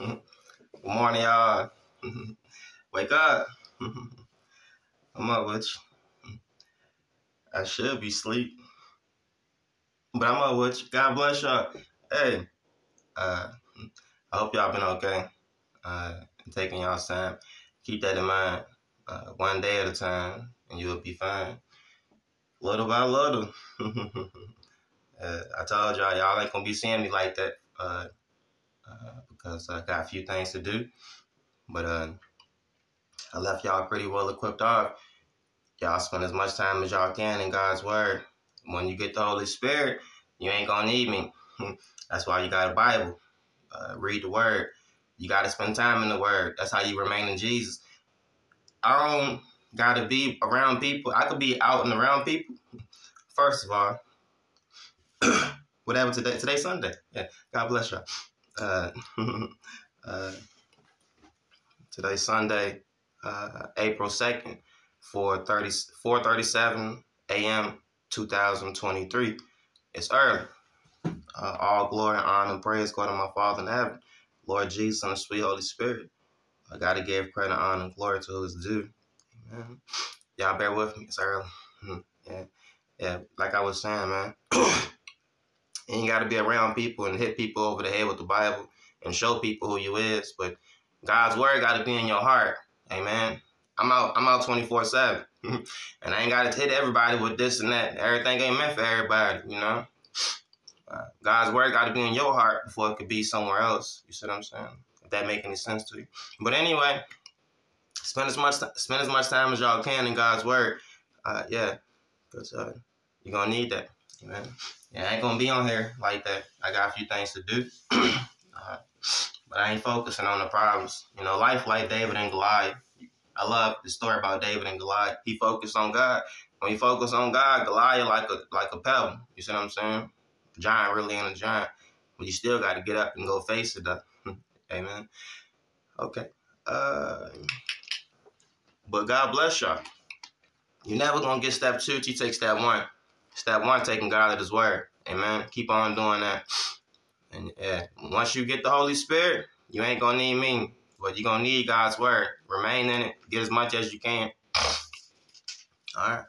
Good morning, y'all. Wake up. I'm up with you. I should be asleep. But I'm up with you. God bless y'all. Hey, uh, I hope y'all been okay. Uh, taking y'all time. Keep that in mind. Uh, one day at a time, and you'll be fine. Little by little. uh, I told y'all, y'all ain't gonna be seeing me like that. Uh, uh, because I got a few things to do. But uh, I left y'all pretty well equipped off. Y'all spend as much time as y'all can in God's Word. When you get the Holy Spirit, you ain't gonna need me. That's why you got a Bible. Uh, read the Word. You got to spend time in the Word. That's how you remain in Jesus. I don't got to be around people. I could be out and around people. First of all, whatever today. Today's Sunday. Yeah. God bless y'all. Uh, uh, today's Sunday, uh, April 2nd, 4.30, 4.37 a.m. 2023. It's early. Uh, all glory, honor, and praise go to my Father in heaven, Lord Jesus, and the sweet Holy Spirit. I got to give credit, honor, and glory to who is due. Amen. Y'all bear with me. It's early. yeah. Yeah, like I was saying, man. and you got to be around people and hit people over the head with the Bible and show people who you is. But God's word got to be in your heart. Amen. I'm out. I'm out 24 seven, and I ain't got to hit everybody with this and that. Everything ain't meant for everybody, you know. Uh, God's word got to be in your heart before it could be somewhere else. You see what I'm saying? If that make any sense to you. But anyway, spend as much spend as much time as y'all can in God's word. Uh, yeah, because uh, you're gonna need that. Yeah, I ain't gonna be on here like that. I got a few things to do. uh, but I ain't focusing on the problems. You know, life like David and Goliath. I love the story about David and Goliath. He focused on God. When you focus on God, Goliath like a like a pebble. You see what I'm saying? Giant really ain't a giant. But you still got to get up and go face it though. Amen. Okay. Uh, but God bless y'all. You're never gonna get step two till you take step one. Step one, taking God at His word. Amen. Keep on doing that. And yeah, once you get the Holy Spirit, you ain't gonna need me, but you're gonna need God's word. Remain in it. Get as much as you can. All right.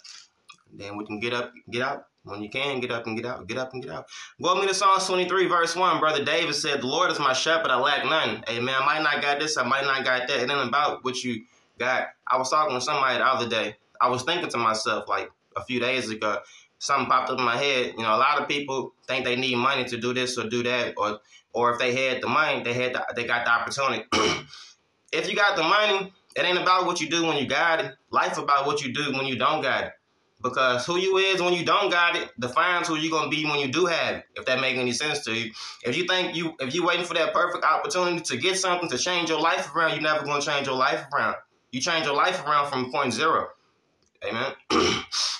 Then we can get up, get out. When you can, get up and get out. Get up and get out. Go with me to Psalms 23, verse 1. Brother David said, The Lord is my shepherd, I lack none. Amen. I might not got this, I might not got that. It ain't about what you got. I was talking to somebody the other day. I was thinking to myself, like a few days ago, something popped up in my head. You know, a lot of people think they need money to do this or do that, or or if they had the money, they had the, they got the opportunity. if you got the money, it ain't about what you do when you got it. Life about what you do when you don't got it. Because who you is when you don't got it defines who you gonna be when you do have it. If that make any sense to you. If you think you if you waiting for that perfect opportunity to get something to change your life around, you're never gonna change your life around. You change your life around from point zero. Amen.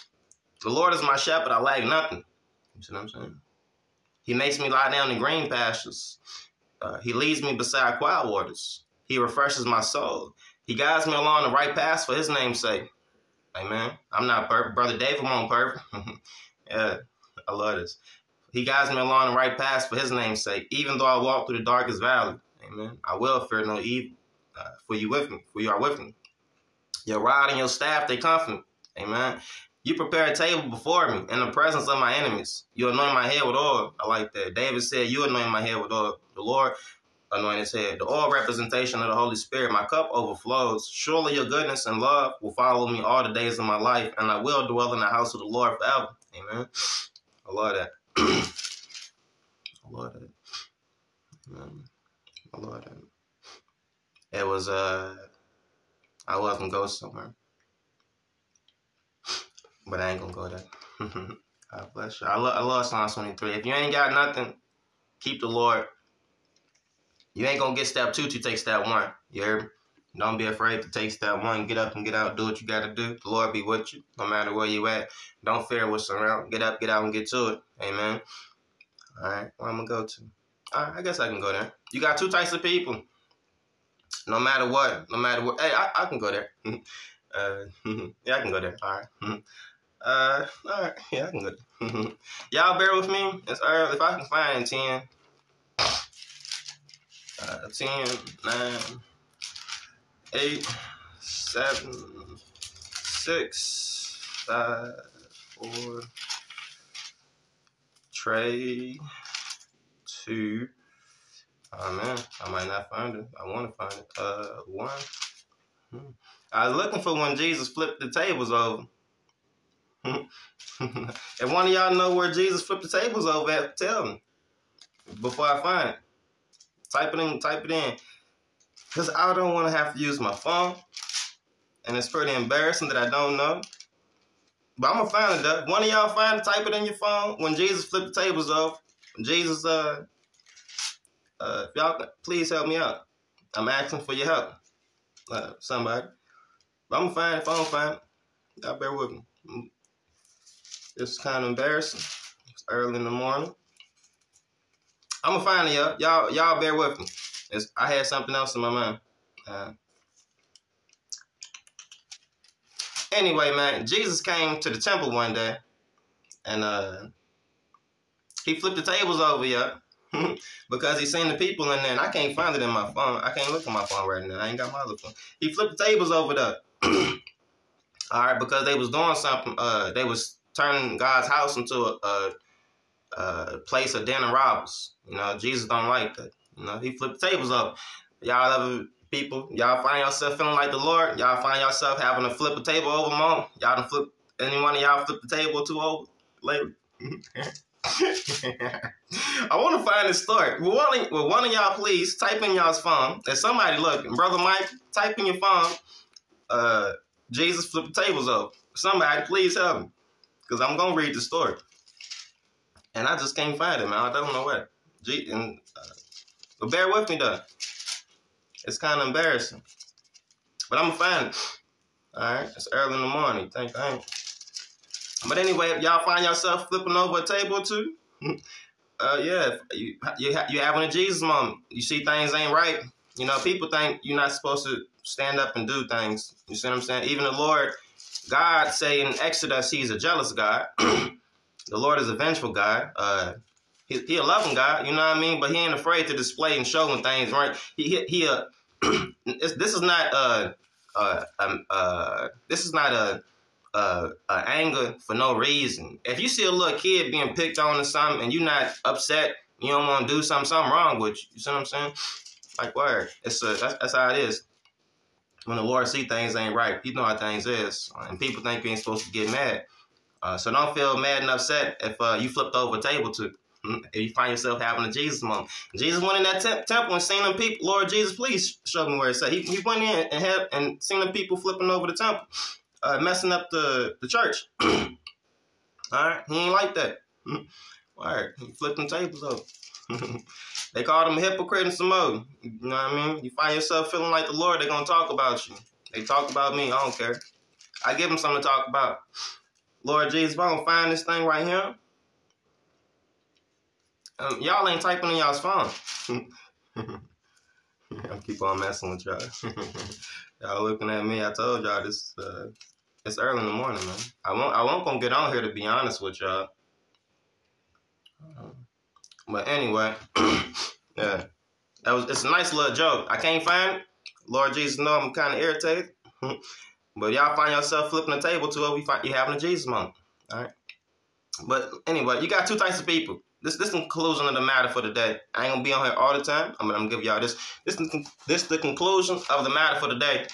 the Lord is my shepherd, I lack nothing. You see what I'm saying? He makes me lie down in green pastures. Uh, he leads me beside quiet waters. He refreshes my soul. He guides me along the right path for his name's sake. Amen. I'm not perfect. Brother David won't perfect. yeah, I love this. He guides me along the right path for his name's sake. Even though I walk through the darkest valley. Amen. I will fear no evil. Uh, for you with me. For you are with me. Your rod and your staff, they comfort me. Amen. You prepare a table before me in the presence of my enemies. You anoint my head with oil. I like that. David said, You anoint my head with oil. The Lord anoint his head. The oil representation of the Holy Spirit. My cup overflows. Surely your goodness and love will follow me all the days of my life, and I will dwell in the house of the Lord forever. Amen. I love that. I love that. Amen. I love that. It was uh I was gonna go somewhere. But I ain't gonna go there. God bless you. I love I love Psalm 23. If you ain't got nothing, keep the Lord. You ain't gonna get step two to take step one. You hear me? Don't be afraid to take step one. Get up and get out. Do what you gotta do. The Lord be with you, no matter where you at. Don't fear what's around. Get up, get out, and get to it. Amen. All right, where I'm gonna go to? All right, I guess I can go there. You got two types of people. No matter what, no matter what. Hey, I, I can go there. uh, yeah, I can go there. All right. Uh, all right. Yeah, I can go. Y'all bear with me. It's early. If I can find 10. Uh, uh, 10, 9, 8, 7, 6, 5, 4, tray, 2. Oh man, I might not find it. I want to find it. Uh, 1. Hmm. I was looking for when Jesus flipped the tables over. If one of y'all know where Jesus flipped the tables over at, tell me before I find it. Type it in, type it in. Because I don't want to have to use my phone. And it's pretty embarrassing that I don't know. But I'm going to find it, though. One of y'all find it, type it in your phone. When Jesus flipped the tables over. Jesus, uh, uh, y'all please help me out. I'm asking for your help. Uh, somebody. But I'm going to find it if I don't find it. Y'all bear with me. It's kind of embarrassing. It's early in the morning. I'm gonna find it, y'all. Y'all, y'all bear with me. It's, I had something else in my mind. Uh, anyway, man, Jesus came to the temple one day, and uh, he flipped the tables over, y'all. because he seen the people in there. And I can't find it in my phone. I can't look at my phone right now. I ain't got my other phone. He flipped the tables over there. All right, because they was doing something. Uh, they was turning God's house into a, a uh, place of den and robbers. You know, Jesus don't like that. You know, he flipped the tables up. Y'all ever people, y'all find yourself feeling like the Lord. Y'all find yourself having to flip a table over more. Y'all done flip any one of y'all flip the table too over lately. I want to find a story. Will one, of, will one of y'all please type in y'all's phone? There's somebody looking. Brother Mike, type in your phone. Uh, Jesus flipped the tables over. Somebody please help me. Because I'm to read the story and I just can't find it, man. I don't know where. Gee, and uh, but bear with me though. It's kind of embarrassing, but I'm gonna find it. All right, it's early in the morning. Thank ain't. But anyway, if y'all find yourself flipping over a table or two, uh, yeah, you you you having a Jesus moment. You see things ain't right. You know, people think you're not supposed to stand up and do things. You see what I'm saying? Even the Lord, God say in Exodus, He's a jealous God. The Lord is a vengeful God. Uh, he, he a loving God, you know what I mean? But he ain't afraid to display and showing things, right? He he, he this is not uh uh um, uh this is not a uh, uh, anger for no reason. If you see a little kid being picked on or something and you're not upset, you don't want to do something, something wrong with you. You see what I'm saying? Like word. It's a, that's, that's how it is. When the Lord see things ain't right, you know how things is, and people think you ain't supposed to get mad. Uh, so don't feel mad and upset if uh, you flipped over a table to hmm, if you find yourself having a Jesus moment. Jesus went in that te- temple and seen them people. Lord Jesus, please show me where it's at. He, he went in and had and seen them people flipping over the temple, uh, messing up the the church. All right, he ain't like that. Hmm. All right, he flipped them tables over. they called them hypocrite and some more. You know what I mean? You find yourself feeling like the Lord, they're gonna talk about you. They talk about me. I don't care. I give them something to talk about. Lord Jesus, if I don't find this thing right here, um, y'all ain't typing in y'all's phone. I keep on messing with y'all. y'all looking at me. I told y'all this. Uh, it's early in the morning, man. I won't. I won't gonna get on here to be honest with y'all. But anyway, yeah, that was. It's a nice little joke. I can't find it. Lord Jesus, know I'm kind of irritated. But y'all find yourself flipping the table to it, we find you having a Jesus moment. All right. But anyway, you got two types of people. This this conclusion of the matter for today. I ain't gonna be on here all the time. I'm, I'm gonna give y'all this. This this the conclusion of the matter for today.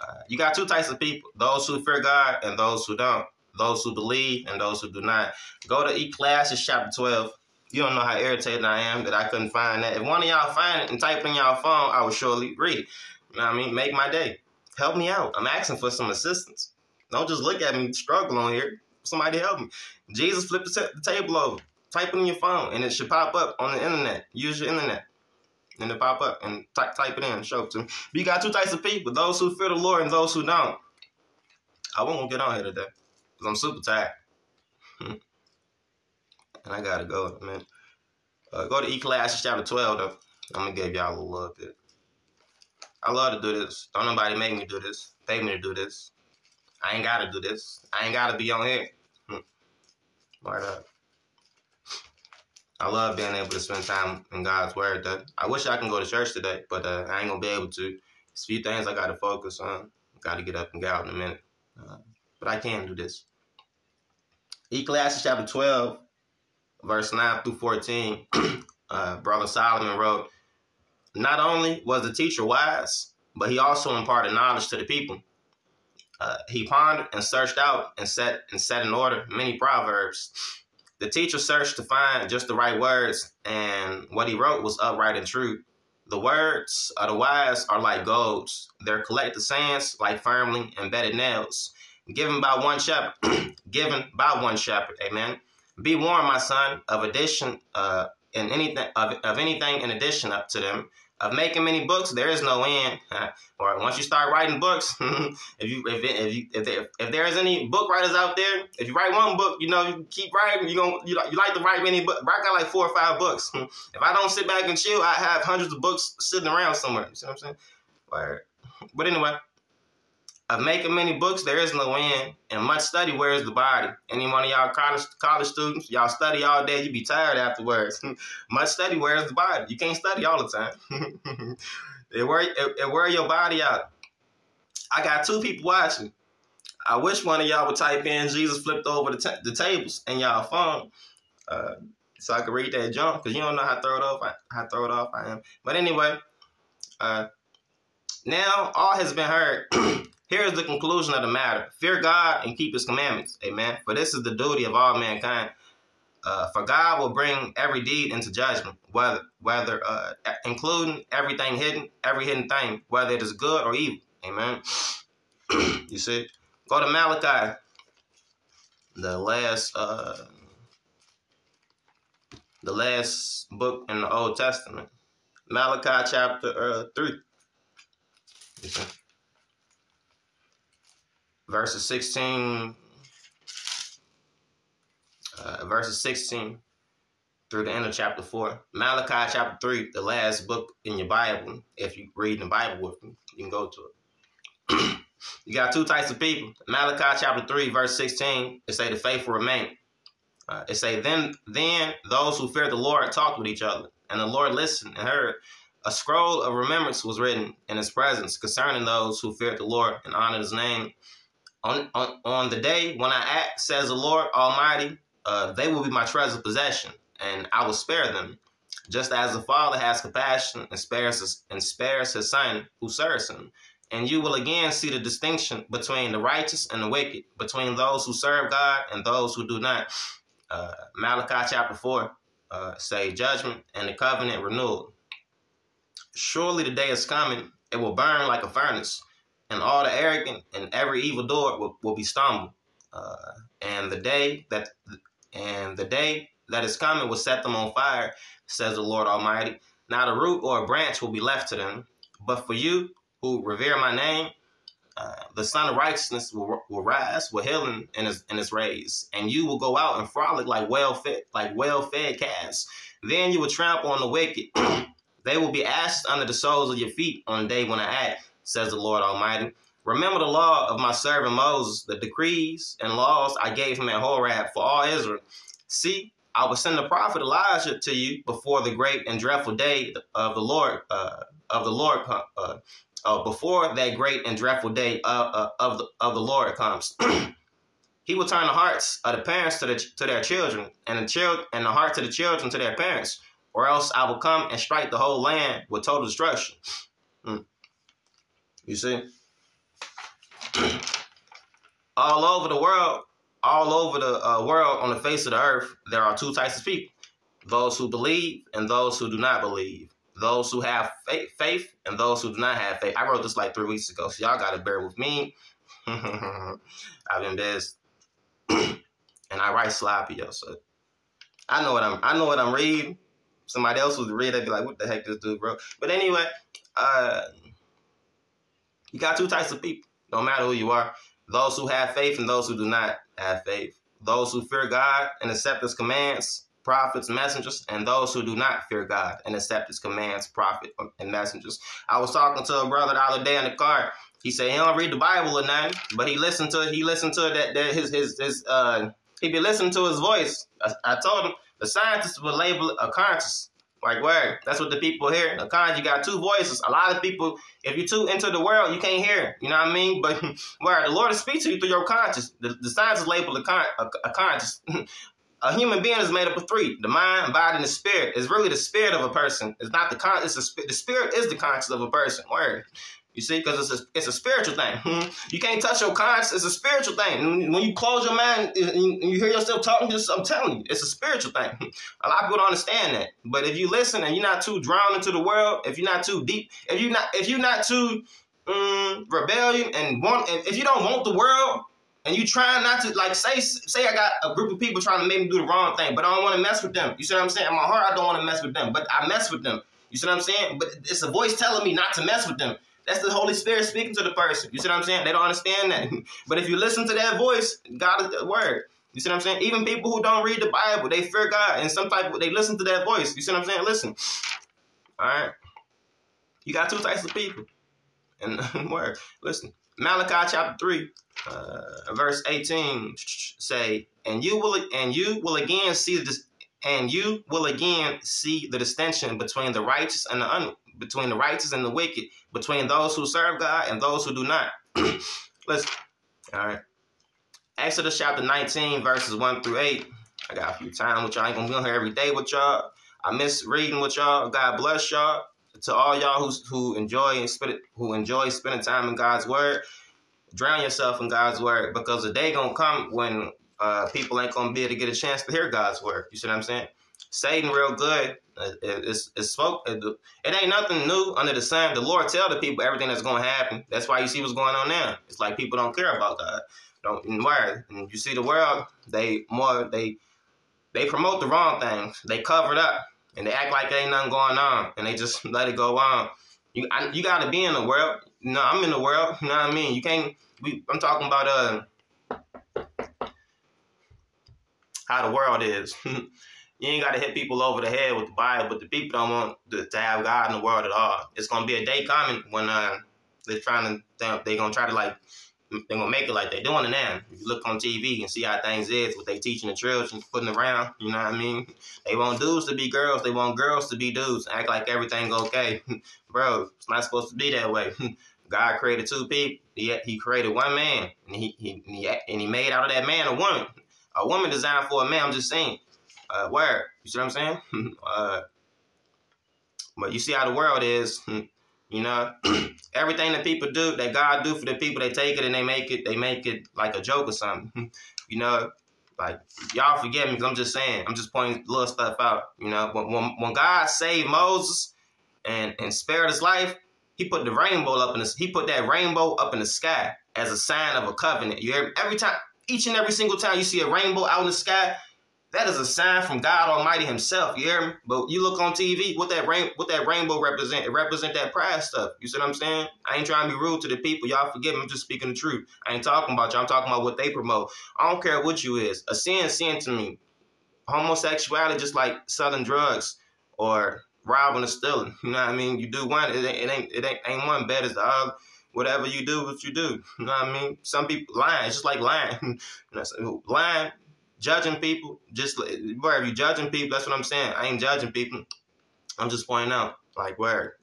Uh, you got two types of people: those who fear God and those who don't. Those who believe and those who do not. Go to Ecclesiastes chapter 12. You don't know how irritated I am that I couldn't find that. If one of y'all find it and type in y'all phone, I will surely read. You know what I mean? Make my day. Help me out. I'm asking for some assistance. Don't just look at me struggling here. Somebody help me. Jesus flipped the, the table over. Type in your phone, and it should pop up on the internet. Use your internet. And it pop up and type, type it in show it to me. But you got two types of people those who fear the Lord and those who don't. I won't get on here today because I'm super tired. and I gotta go, man. Uh, go to Ecclesiastes chapter 12, though. I'm gonna give y'all a little bit. I love to do this. Don't nobody make me do this. Pay me to do this. I ain't gotta do this. I ain't gotta be on here. Hmm. Why not? I love being able to spend time in God's Word. Though. I wish I can go to church today, but uh, I ain't gonna be able to. There's a few things I got to focus on. Got to get up and get out in a minute, uh, but I can do this. Ecclesiastes chapter 12, verse 9 through 14. uh, Brother Solomon wrote, Not only was the teacher wise, but he also imparted knowledge to the people. Uh, he pondered and searched out and set and set in order many proverbs. The teacher searched to find just the right words, and what he wrote was upright and true. The words of the wise are like golds; their collected sands like firmly embedded nails. Given by one shepherd, given by one shepherd. Amen. Be warned, my son, of addition uh, in anything of, of anything in addition up to them of making many books, there is no end. or once you start writing books, if you if if, you, if, there, if there is any book writers out there, if you write one book, you know you keep writing. You going you like you like to write many books. I got like four or five books. if I don't sit back and chill, I have hundreds of books sitting around somewhere. You see what I'm saying? But anyway, of making many books, there is no end, and much study wears the body. Any one of y'all college college students, y'all study all day, you be tired afterwards. much study wears the body. You can't study all the time. it wear it, it wear your body out. I got two people watching. I wish one of y'all would type in Jesus flipped over the, the tables and y'all phone, uh, so I could read that jump because you don't know how throw it off. I, how throw it off I am. But anyway, uh, now all has been heard. Here is the conclusion of the matter. Fear God and keep his commandments. Amen. For this is the duty of all mankind. Uh, for God will bring every deed into judgment, whether whether uh, including everything hidden, every hidden thing, whether it is good or evil. Amen. you see? Go to Malachi, the last uh, the last book in the Old Testament. Malachi chapter uh, 3 verses 16, uh, verses 16 through the end of chapter 4. Malachi chapter 3, the last book in your Bible. If you read the Bible with me, you can go to it. you got two types of people. Malachi chapter 3, verse 16, it say the faithful remain. Uh, it say, then, then those who feared the Lord talked with each other, and the Lord listened and heard. A scroll of remembrance was written in his presence concerning those who feared the Lord and honored his name on, on, the day when I act, says the Lord Almighty, uh, they will be my treasure possession, and I will spare them, just as the Father has compassion and spares his, and spares his Son who serves him. And you will again see the distinction between the righteous and the wicked, between those who serve God and those who do not. Uh, Malachi chapter 4 uh, say judgment and the covenant renewed. Surely the day is coming, it will burn like a furnace and all the arrogant and every evil door will, will be stumbled. Uh, and the day that and the day that is coming will set them on fire, says the Lord Almighty. Not a root or a branch will be left to them. But for you who revere my name, uh, the Sun of Righteousness will, will rise with healing in his, in his rays, and you will go out and frolic like well fed like well fed calves. Then you will trample on the wicked. they will be ashes under the soles of your feet on the day when I act says the Lord Almighty. Remember the law of my servant Moses, the decrees and laws I gave him at Horeb for all Israel. See, I will send the prophet Elijah to you before the great and dreadful day of the Lord, uh, of the Lord, uh, uh, before that great and dreadful day of, uh, of the of the Lord comes. he will turn the hearts of the parents to the, to their children, and the child and the hearts of the children to their parents, or else I will come and strike the whole land with total destruction. You see? all over the world, all over the uh, world on the face of the earth, there are two types of people those who believe and those who do not believe. Those who have faith and those who do not have faith. I wrote this like three weeks ago, so y'all got to bear with me. I've been busy, and I write sloppy, yo. So I know what I'm. I know what I'm reading. Somebody else would read, they'd be like, "What the heck, this dude, bro?" But anyway, uh, you got two types of people, no matter who you are. Those who have faith and those who do not have faith. Those who fear God and accept his commands, prophets, messengers, and those who do not fear God and accept his commands, prophet, and messengers. I was talking to a brother the other day in the car. He said he don't read the Bible or nothing, but he listened to he listened to that, that his his his uh he be listening to his voice. I, I told him The scientists will label it a conscious. Like where? That's what the people hear. Conscious, you got two voices. A lot of people, if you're too into the world, you can't hear. You know what I mean? But where the Lord speaks to you through your conscious. The, the science is labeled a, con, a, a conscious. a human being is made up of three: the mind, body, and the spirit. It's really the spirit of a person. It's not the con. It's the spirit is the conscious of a person. Word. You see, because it's a, it's a spiritual thing. Hmm? You can't touch your conscience. It's a spiritual thing. When you close your mind and you hear yourself talking yourself, I'm telling you, it's a spiritual thing. A lot of people don't understand that. But if you listen and you're not too drowned into the world, if you're not too deep, if you're not if you're not too um, rebellion and want, if you don't want the world and you try not to like say say I got a group of people trying to make me do the wrong thing, but I don't want to mess with them. You see what I'm saying? In my heart, I don't want to mess with them, but I mess with them. You see what I'm saying? But it's a voice telling me not to mess with them. That's the Holy Spirit speaking to the person. You see what I'm saying? They don't understand that. But if you listen to that voice, God is the word. You see what I'm saying? Even people who don't read the Bible, they fear God, and some type they listen to that voice. You see what I'm saying? Listen. All right. You got two types of people. And word. Listen. Malachi chapter 3, uh, verse 18 say, and you will and you will again see this and you will again see the distinction between the righteous and the un, between the righteous and the wicked, between those who serve God and those who do not. Let's, All right. Exodus chapter 19, verses 1 through 8. I got a few time with y'all. I ain't gonna be on here every day with y'all. I miss reading with y'all. God bless y'all. To all y'all who who enjoy and spend who enjoy spending time in God's word, drown yourself in God's word because the day gonna come when uh, people ain't gonna be able to get a chance to hear God's word. You see what I'm saying? Satan real good. It's, it's spoke. It, ain't nothing new under the sun. The Lord tell the people everything that's going to happen. That's why you see what's going on now. It's like people don't care about God. Don't where and you see the world. They more they they promote the wrong things. They cover it up and they act like there ain't nothing going on and they just let it go on. You I, you got to be in the world. Know, I'm in the world. You know what I mean? You can't. We, I'm talking about uh how the world is. You ain't got to hit people over the head with the Bible, but the people don't want to, to have God in the world at all. It's gonna be a day coming when uh, they're trying to they're gonna try to like they're gonna make it like they're doing it now. If you look on TV and see how things is, what they teaching the children, putting around, you know what I mean? They want dudes to be girls, they want girls to be dudes, act like everything's okay. Bro, it's not supposed to be that way. God created two people. He, he created one man, and he, he, and he and he made out of that man a woman. A woman designed for a man. I'm just saying. Uh, where you see what I'm saying? uh, but you see how the world is. You know, everything that people do, that God do for the people, they take it and they make it, they make it like a joke or something. you know, like y'all forget me because I'm just saying, I'm just pointing little stuff out. You know, when, when, when God saved Moses and and spared his life, he put the rainbow up in the, he put that rainbow up in the sky as a sign of a covenant. You hear, every time, each and every single time you see a rainbow out in the sky, that is a sign from God Almighty Himself. You hear me? But you look on TV, what that rain, what that rainbow represent? It represent that pride stuff. You see what I'm saying? I ain't trying to be rude to the people. Y'all forgive me. I'm just speaking the truth. I ain't talking about you. I'm talking about what they promote. I don't care what you is. A sin, sin to me. Homosexuality, just like selling drugs or robbing or stealing. You know what I mean? You do one, it ain't, it ain't, it ain't, one bad as the other whatever you do, what you do. You know what I mean? Some people lying, it's just like lying. lying judging people, just wherever you judging people, that's what I'm saying. I ain't judging people. I'm just pointing out, like, where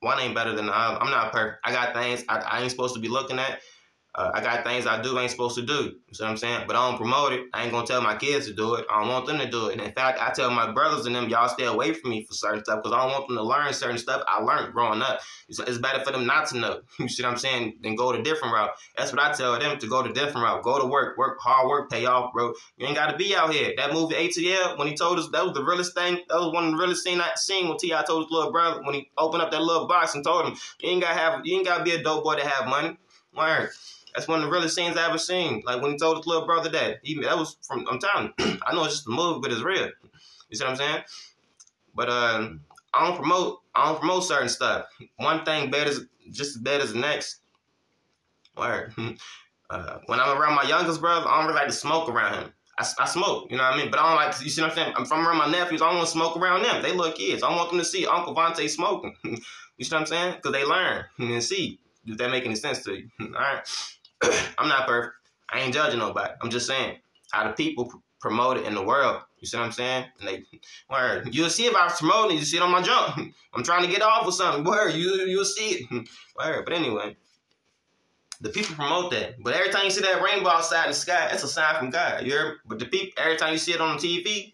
one ain't better than the other. I'm not perfect. I got things I, I ain't supposed to be looking at. Uh, I got things I do ain't supposed to do. You see what I'm saying? But I don't promote it. I ain't gonna tell my kids to do it. I don't want them to do it. And in fact, I tell my brothers and them, y'all stay away from me for certain stuff because I don't want them to learn certain stuff I learned growing up. It's, it's better for them not to know. You see what I'm saying? Then go to different route. That's what I tell them to go to different route. Go to work, work hard, work, pay off, bro. You ain't got to be out here. That movie ATL when he told us that was the realest thing. That was one of the realest thing I seen when T.I. told his little brother when he opened up that little box and told him you ain't gotta have you ain't gotta be a dope boy to have money. Word. That's one of the realest scenes I ever seen. Like when he told his little brother that. Even that was from I'm telling you, I know it's just a movie, but it's real. You see what I'm saying? But uh, I don't promote I don't promote certain stuff. One thing bad is just as bad as the next. Word. Uh, when I'm around my youngest brother, I don't really like to smoke around him. I, I smoke, you know what I mean? But I don't like to, you see what I'm saying? I'm from around my nephews, I don't want to smoke around them. They little kids. I don't want them to see Uncle Vontae smoking. you see what I'm saying? Because they learn and see. Does that make any sense to you? All right. I'm not perfect. I ain't judging nobody. I'm just saying, how the people, promote it in the world. You see what I'm saying? And they, word, you'll see if I was promoting you see it on my jump. I'm trying to get off with something. Word, you, you'll see it. Word, but anyway, the people promote that. But every time you see that rainbow outside the sky, that's a sign from God. You hear? But the people, every time you see it on the TV,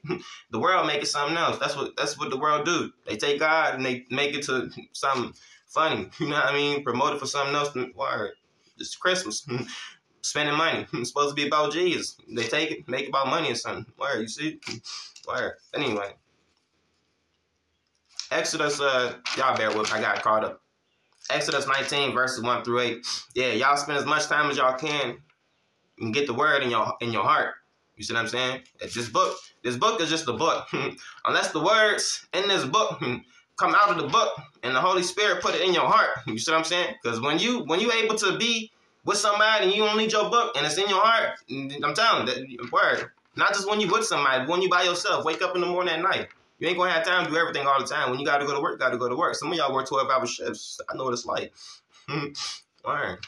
the world make it something else. That's what that's what the world do. They take God and they make it to something funny. You know what I mean? Promote it for something else. Word, it's Christmas. Spending money. It's supposed to be about Jesus. They take it, make it about money or something. Where you see? Where? Anyway. Exodus, uh, y'all bear with. I got caught up. Exodus 19, verses 1 through 8. Yeah, y'all spend as much time as y'all can and get the word in your in your heart. You see what I'm saying? This book, this book is just a book. Unless the words in this book come out of the book and the Holy Spirit put it in your heart. You see what I'm saying? Because when you when you able to be with somebody and you don't need your book and it's in your heart, I'm telling you, that word. Not just when you with somebody, when you by yourself, wake up in the morning at night. You ain't gonna have time to do everything all the time. When you gotta go to work, gotta go to work. Some of y'all work 12 hour shifts. I know what it's like. Word.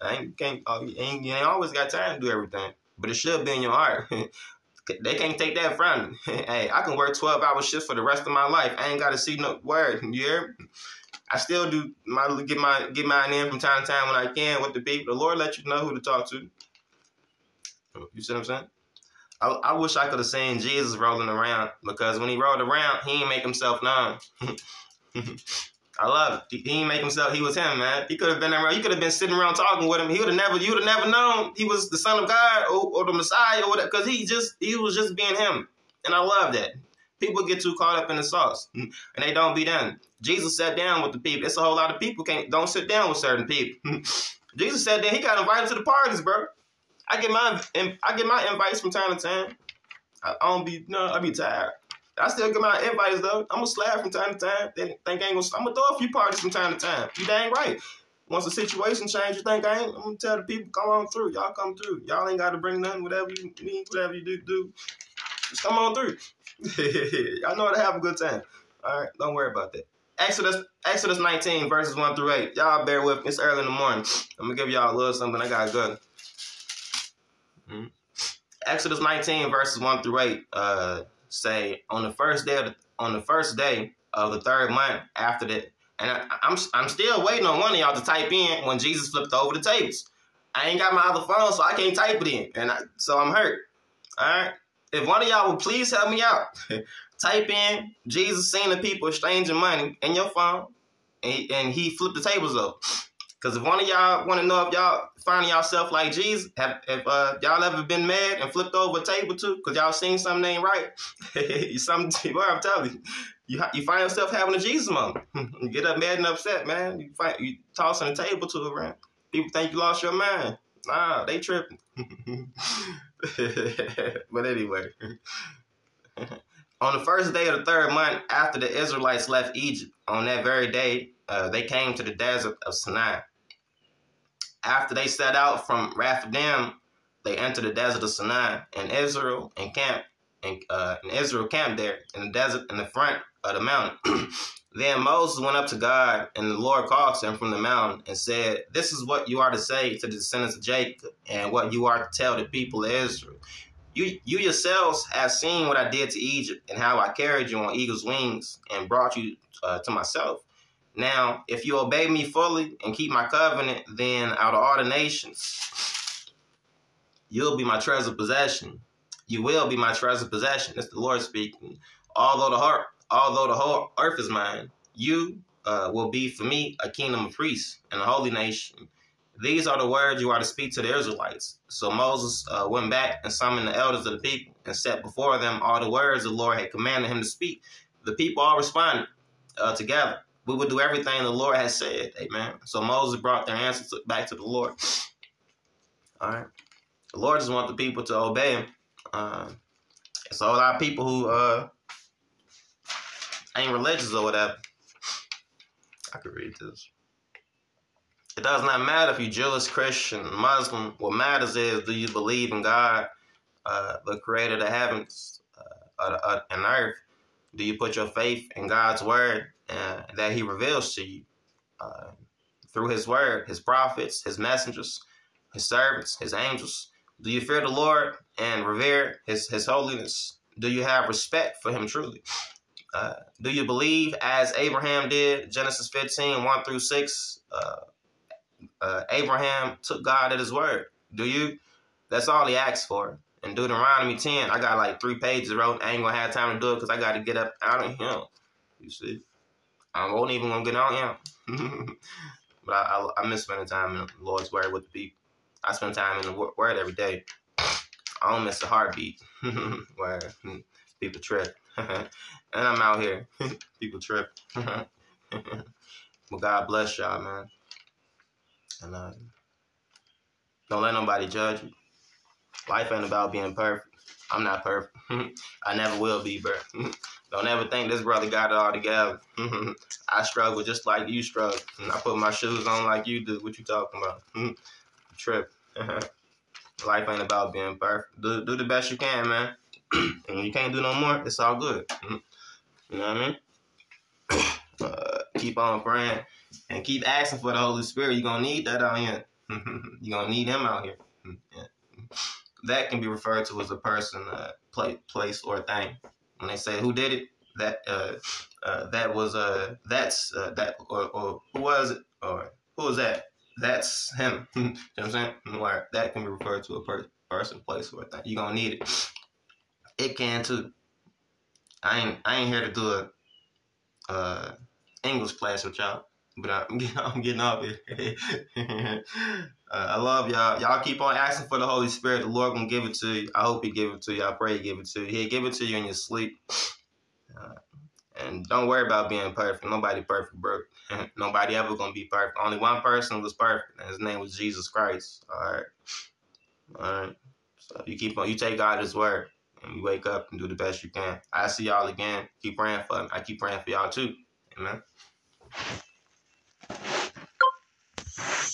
I ain't, can't, oh, you, ain't, you ain't always got time to do everything, but it should be in your heart. they can't take that from me. hey, I can work 12 hour shifts for the rest of my life. I ain't got to see no word. You hear? I still do my get my get mine in from time to time when I can with the people. The Lord let you know who to talk to. You see what I'm saying? I, I wish I could have seen Jesus rolling around because when he rolled around, he didn't make himself known. I love it. He didn't make himself. He was him, man. He could have been around. You could have been sitting around talking with him. He would have never. You would have never known he was the Son of God or, or the Messiah or whatever. Because he just he was just being him, and I love that. People get too caught up in the sauce, mm, and they don't be done. Jesus sat down with the people. It's a whole lot of people can't don't sit down with certain people. Jesus sat down. He got invited to the parties, bro. I get my I get my invites from time to time. I, I don't be no, I be tired. I still get my invites though. I'm gonna slap from time to time. They think I ain't gonna. I'm gonna throw a few parties from time to time. You dang right. Once the situation change, you think I ain't? I'm gonna tell the people come on through. Y'all come through. Y'all ain't got to bring nothing. Whatever you need, whatever you do, do. Just come on through. Y'all know how to have a good time. All right, don't worry about that. Exodus Exodus 19 verses 1 through 8. Y'all bear with me. It's early in the morning. I'm gonna give y'all a little something. I got good. Mm-hmm. Exodus 19 verses 1 through 8 uh, say on the first day of the, on the first day of the third month after that, and I, I'm I'm still waiting on one of y'all to type in when Jesus flipped over the tables. I ain't got my other phone, so I can't type it in, and I, so I'm hurt. All right. If one of y'all would please help me out, type in Jesus seeing the people exchanging money in your phone, and, and he flipped the tables up. Because if one of y'all want to know if y'all finding yourself like Jesus, have if uh, y'all ever been mad and flipped over a table too, because y'all seen something ain't right, something. Well, I'm telling you, you you find yourself having a Jesus moment. you get up mad and upset, man. You find you tossing the table to around. People think you lost your mind. Nah, they tripping. but anyway. on the first day of the third month after the Israelites left Egypt, on that very day, uh, they came to the desert of Sinai. After they set out from Rephidim, they entered the desert of Sinai, and Israel and, uh, and Israel camped there in the desert in the front of the mountain. then Moses went up to God, and the Lord called to him from the mountain and said, This is what you are to say to the descendants of Jacob, and what you are to tell the people of Israel. You, you yourselves have seen what I did to Egypt, and how I carried you on eagle's wings and brought you uh, to myself. Now, if you obey me fully and keep my covenant, then out of all the nations, you'll be my treasure possession. You will be my treasure possession. That's the Lord speaking. Although the heart, although the whole earth is mine, you uh, will be for me a kingdom of priests and a holy nation. These are the words you are to speak to the Israelites. So Moses uh, went back and summoned the elders of the people and set before them all the words the Lord had commanded him to speak. The people all responded uh, together we would do everything the Lord has said. Amen. So Moses brought their answers back to the Lord. All right. The Lord just wants the people to obey him. Uh, so a lot of people who uh, ain't religious or whatever. I could read this. It does not matter if you're Jewish, Christian, Muslim. What matters is do you believe in God, uh, the creator of the heavens uh, and earth? Do you put your faith in God's word uh, that He reveals to you uh, through His word, His prophets, His messengers, His servants, His angels? Do you fear the Lord and revere His His holiness? Do you have respect for Him truly? Uh, do you believe as Abraham did? Genesis 15, 1 through 6. Uh, uh, Abraham took God at his word. Do you? That's all he asked for. In Deuteronomy 10, I got like three pages wrote. I ain't to have time to do it because I got to get up out of here. You see? I won't even to get out him. but I, I, I, miss spending time in the Lord's word with the people. I spend time in the word every day. I don't miss a heartbeat where people trip. and I'm out here. people trip. but God bless y'all, man. And uh, don't let nobody judge you. Life ain't about being perfect. I'm not perfect. I never will be, bro. Don't ever think this brother got it all together. I struggle just like you struggle. and I put my shoes on like you do. What you talking about? Trip. Life ain't about being perfect. Do, do the best you can, man. and when you can't do no more, it's all good. You know what I mean? Uh, keep on praying and keep asking for the Holy Spirit. You're gonna need that out here. You're gonna need him out here. Yeah. That can be referred to as a person, uh, place, or thing. When they say who did it, that uh, uh, that was uh, that's uh, that or, or who was it or who was that? That's him. you know what I'm saying? Where that can be referred to a per- person, place, or thing. You're gonna need it. It can too. I ain't I ain't here to do a uh, English class with y'all. But I'm getting, I'm getting off here. uh, I love y'all. Y'all keep on asking for the Holy Spirit. The Lord gonna give it to you. I hope He give it to you. I pray He give it to you. He'll give it to you in your sleep. Uh, and don't worry about being perfect. Nobody perfect, bro. Nobody ever gonna be perfect. Only one person was perfect, and his name was Jesus Christ. All right, all right. So you keep on. You take God His word, and you wake up and do the best you can. I see y'all again. Keep praying for me. I keep praying for y'all too. Amen.